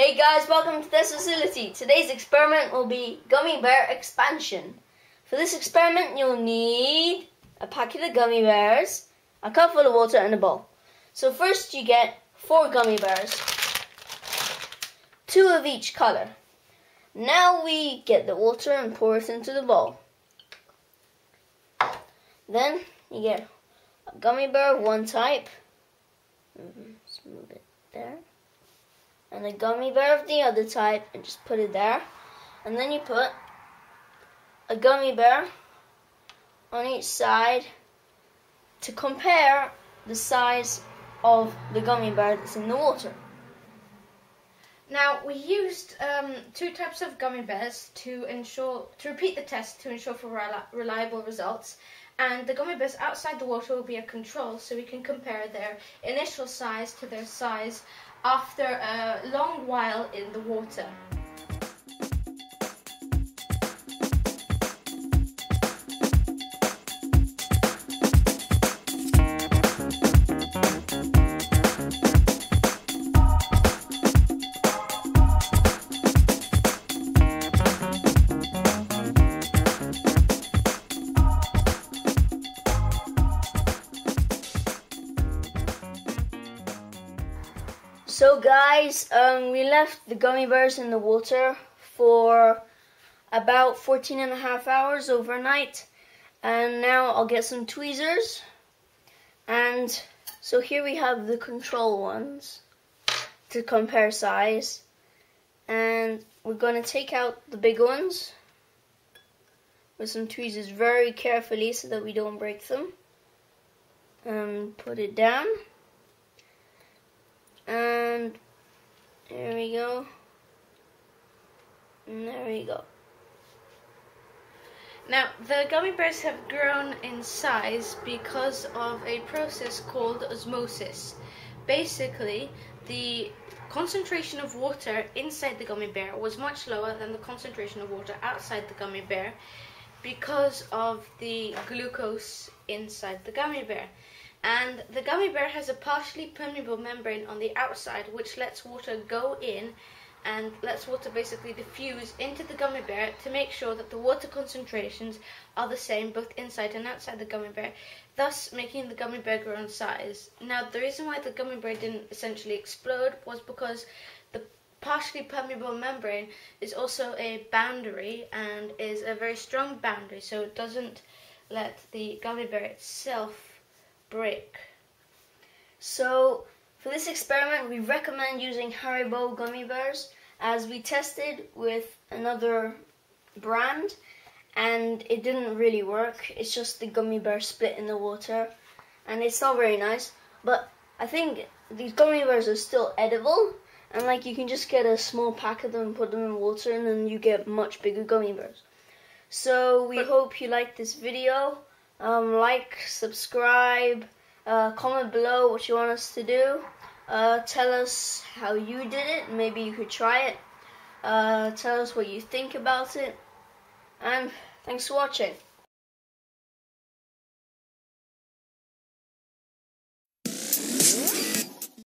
Hey guys, welcome to Test Facility. Today's experiment will be gummy bear expansion. For this experiment, you'll need a packet of gummy bears, a cup full of water, and a bowl. So first you get four gummy bears, two of each color. Now we get the water and pour it into the bowl. Then you get a gummy bear of one type. Mm-hmm, let's move it there. And a gummy bear of the other type and just put it there. And then you put a gummy bear on each side to compare the size of the gummy bear that's in the water. Now we used um, two types of gummy bears to ensure to repeat the test to ensure for reli- reliable results. And the gummy bears outside the water will be a control, so we can compare their initial size to their size after a long while in the water. So guys, um, we left the gummy bears in the water for about 14 and a half hours overnight. And now I'll get some tweezers. And so here we have the control ones to compare size. And we're going to take out the big ones with some tweezers very carefully so that we don't break them. And put it down. There we go. And there we go. Now, the gummy bears have grown in size because of a process called osmosis. Basically, the concentration of water inside the gummy bear was much lower than the concentration of water outside the gummy bear because of the glucose inside the gummy bear. And the gummy bear has a partially permeable membrane on the outside which lets water go in and lets water basically diffuse into the gummy bear to make sure that the water concentrations are the same both inside and outside the gummy bear, thus making the gummy bear grow in size. Now, the reason why the gummy bear didn't essentially explode was because the partially permeable membrane is also a boundary and is a very strong boundary, so it doesn't let the gummy bear itself break. So for this experiment, we recommend using Haribo gummy bears as we tested with another brand and it didn't really work. It's just the gummy bear split in the water and it's not very nice. But I think these gummy bears are still edible and like you can just get a small pack of them and put them in water and then you get much bigger gummy bears. So we But- hope you liked this video. Um, like, subscribe, uh, comment below what you want us to do. Uh, tell us how you did it. Maybe you could try it. Uh, tell us what you think about it. And thanks for watching.